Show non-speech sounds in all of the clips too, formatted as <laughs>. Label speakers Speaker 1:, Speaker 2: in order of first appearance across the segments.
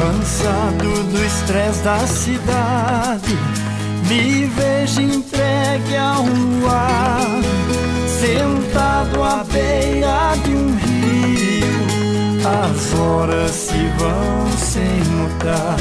Speaker 1: Cansado do estresse da cidade, me vejo entregue ao ar, sentado à beira de um rio. As horas se vão sem notar.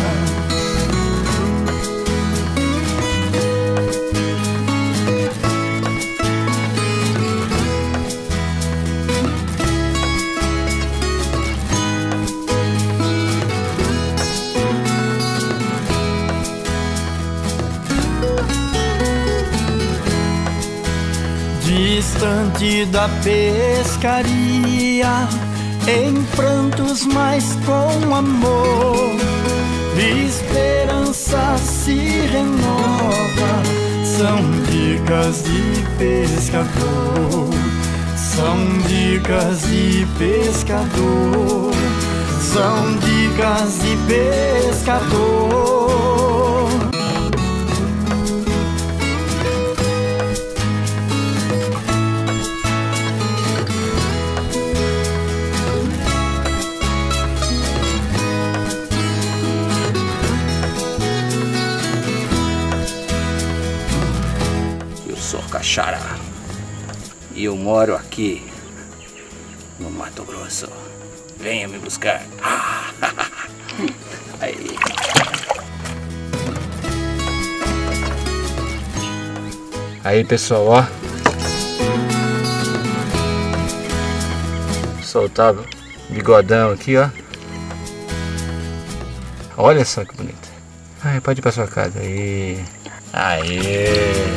Speaker 1: Distante da pescaria, em prantos, mas com amor. Esperança se renova, são dicas de pescador. São dicas de pescador, são dicas de pescador.
Speaker 2: Caixara. E eu moro aqui no Mato Grosso. Venha me buscar. <laughs> Aí. Aí pessoal, ó. Soltar bigodão aqui, ó. Olha só que bonito. Ai, pode ir pra sua casa. Aí. Aê.